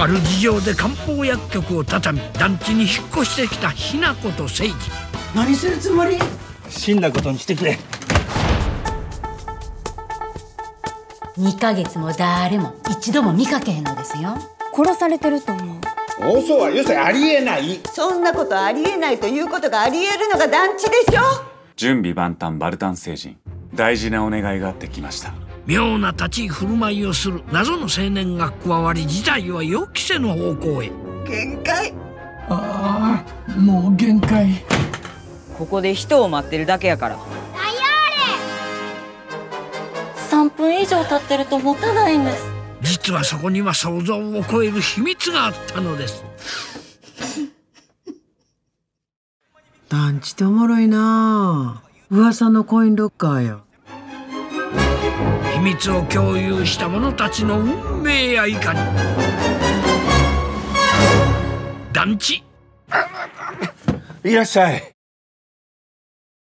ある事情で漢方薬局を畳み団地に引っ越してきたひな子と誠治。何するつもり？死んだことにしてくれ。2ヶ月も誰も一度も見かけへんのですよ。殺されてると思う。嘘はよせありえない。そんなことありえないということがありえるのが団地でしょ？準備万端バルタン星人。大事なお願いがあってきました妙な立ち居振る舞いをする謎の青年が加わり事態は予期せぬ方向へ。限界。ああもう限界。ここで人を待ってるだけやから。3分以上経ってると持たないんです。実はそこには想像を超える秘密があったのです。団地っておもろいな噂のコインロッカーや秘密を共有した者たちの運命やいかに。団地。いらっしゃい。